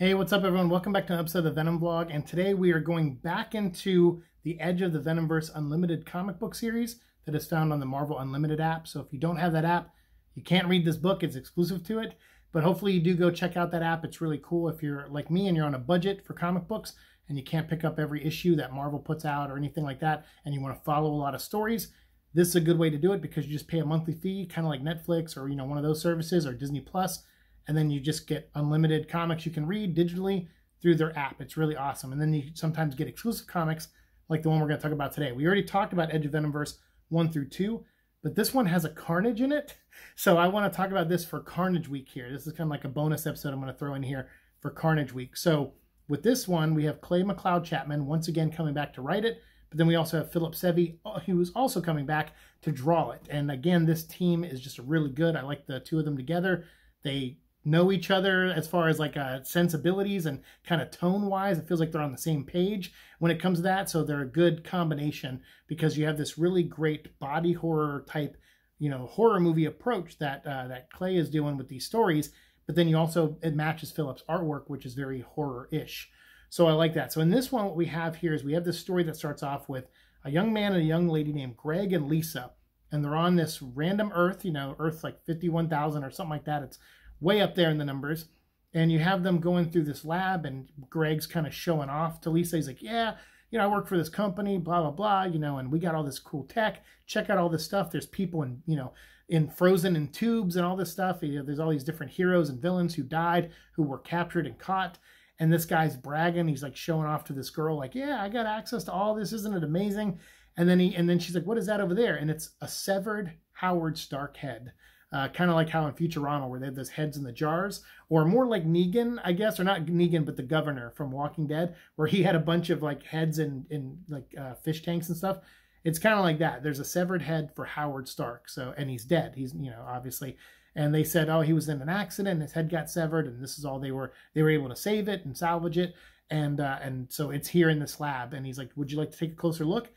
Hey, what's up everyone? Welcome back to an episode of the Venom Vlog, and today we are going back into the Edge of the Venomverse Unlimited comic book series that is found on the Marvel Unlimited app. So if you don't have that app, you can't read this book, it's exclusive to it, but hopefully you do go check out that app. It's really cool if you're like me and you're on a budget for comic books and you can't pick up every issue that Marvel puts out or anything like that, and you want to follow a lot of stories, this is a good way to do it because you just pay a monthly fee, kind of like Netflix or you know one of those services or Disney Plus and then you just get unlimited comics you can read digitally through their app. It's really awesome. And then you sometimes get exclusive comics like the one we're going to talk about today. We already talked about Edge of Venomverse 1 through 2, but this one has a Carnage in it. So I want to talk about this for Carnage Week here. This is kind of like a bonus episode I'm going to throw in here for Carnage Week. So with this one, we have Clay McLeod Chapman once again coming back to write it, but then we also have Phillip Sevy, uh, who's also coming back to draw it. And again, this team is just really good. I like the two of them together. They know each other as far as like uh, sensibilities and kind of tone wise. It feels like they're on the same page when it comes to that. So they're a good combination because you have this really great body horror type, you know, horror movie approach that uh, that Clay is doing with these stories. But then you also it matches Phillip's artwork, which is very horror ish. So I like that. So in this one, what we have here is we have this story that starts off with a young man and a young lady named Greg and Lisa. And they're on this random Earth, you know, Earth like 51,000 or something like that. It's way up there in the numbers. And you have them going through this lab, and Greg's kind of showing off to Lisa. He's like, Yeah, you know, I work for this company, blah, blah, blah, you know, and we got all this cool tech. Check out all this stuff. There's people in, you know, in frozen in tubes and all this stuff. You know, there's all these different heroes and villains who died, who were captured and caught. And this guy's bragging. He's like showing off to this girl, like, yeah, I got access to all this. Isn't it amazing? And then he and then she's like, what is that over there? And it's a severed Howard Stark head uh, kind of like how in Futurama, where they have those heads in the jars, or more like Negan, I guess, or not Negan, but the governor from Walking Dead, where he had a bunch of like heads in in like uh, fish tanks and stuff. It's kind of like that. There's a severed head for Howard Stark, so and he's dead. He's you know obviously, and they said, oh, he was in an accident, his head got severed, and this is all they were they were able to save it and salvage it, and uh, and so it's here in this lab, and he's like, would you like to take a closer look?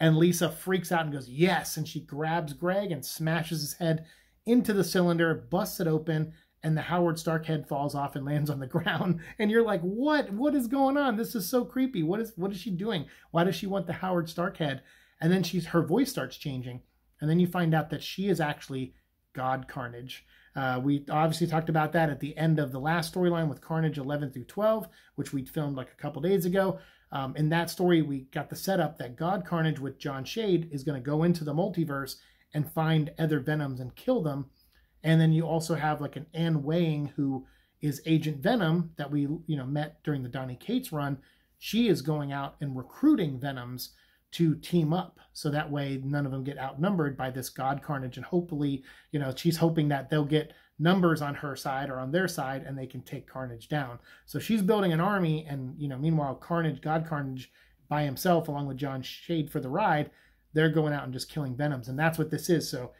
And Lisa freaks out and goes, yes, and she grabs Greg and smashes his head into the cylinder, busts it open, and the Howard Stark head falls off and lands on the ground. And you're like, what? What is going on? This is so creepy. What is what is she doing? Why does she want the Howard Stark head? And then she's her voice starts changing. And then you find out that she is actually God Carnage. Uh, we obviously talked about that at the end of the last storyline with Carnage 11 through 12, which we filmed like a couple days ago. Um, in that story, we got the setup that God Carnage with John Shade is going to go into the multiverse and find other Venoms and kill them. And then you also have like an Anne Weying who is Agent Venom that we you know met during the Donny Cates run. She is going out and recruiting Venoms to team up so that way none of them get outnumbered by this god carnage and hopefully you know she's hoping that they'll get numbers on her side or on their side and they can take carnage down so she's building an army and you know meanwhile carnage god carnage by himself along with john shade for the ride they're going out and just killing venoms and that's what this is. So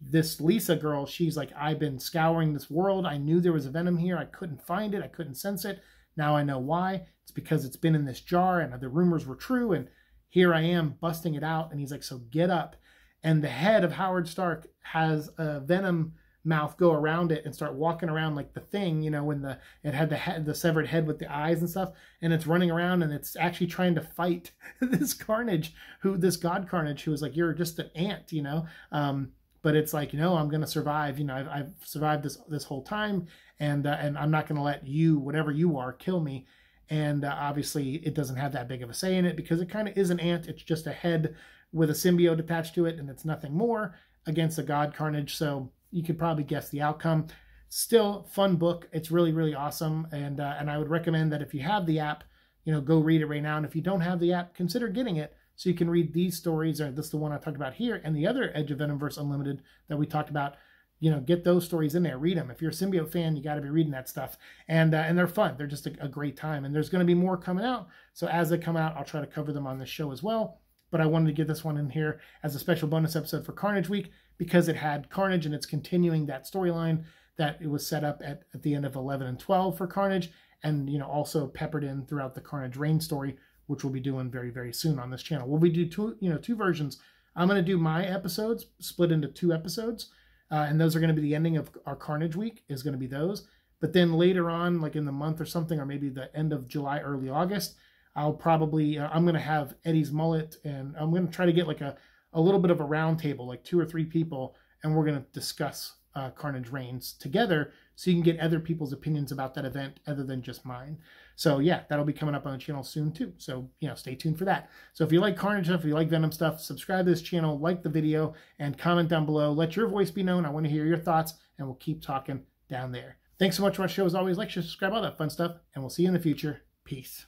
this lisa girl she's like i've been scouring this world. I knew there was a venom here. I couldn't find it. I couldn't sense it. Now i know why. It's because it's been in this jar and the rumors were true and here i am busting it out. And he's like so get up. And the head of howard stark has a venom mouth go around it and start walking around like the thing, you know, when the it had the head, the severed head with the eyes and stuff, and it's running around and it's actually trying to fight this Carnage, who this God Carnage, who is like you're just an ant, you know. Um, but it's like you know I'm gonna survive. You know I've, I've survived this this whole time, and uh, and I'm not gonna let you, whatever you are, kill me. And uh, obviously it doesn't have that big of a say in it because it kind of is an ant. It's just a head with a symbiote attached to it, and it's nothing more against a God Carnage. So you could probably guess the outcome. Still, fun book. It's really, really awesome, and uh, and I would recommend that if you have the app, you know, go read it right now. And if you don't have the app, consider getting it so you can read these stories, or this is the one I talked about here, and the other Edge of Venomverse Unlimited that we talked about. You know, get those stories in there, read them. If you're a symbiote fan, you got to be reading that stuff, and uh, and they're fun. They're just a, a great time, and there's going to be more coming out. So as they come out, I'll try to cover them on this show as well but I wanted to get this one in here as a special bonus episode for Carnage Week because it had Carnage and it's continuing that storyline that it was set up at, at the end of 11 and 12 for Carnage and you know also peppered in throughout the Carnage Reign story which we'll be doing very very soon on this channel. We'll be do two you know two versions. I'm going to do my episodes split into two episodes uh, and those are going to be the ending of our Carnage Week is going to be those. But then later on, like in the month or something, or maybe the end of July, early August, I'll probably uh, I'm gonna have Eddie's mullet, and I'm gonna try to get like a a little bit of a round table, like two or three people, and we're gonna discuss uh, Carnage Reigns together, so you can get other people's opinions about that event other than just mine. So yeah, that'll be coming up on the channel soon too. So you know, stay tuned for that. So if you like Carnage stuff, if you like Venom stuff, subscribe to this channel, like the video, and comment down below. Let your voice be known. I want to hear your thoughts, and we'll keep talking down there. Thanks so much for watching. As always, like, share, subscribe, all that fun stuff, and we'll see you in the future. Peace.